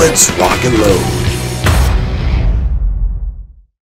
Let's rock and load.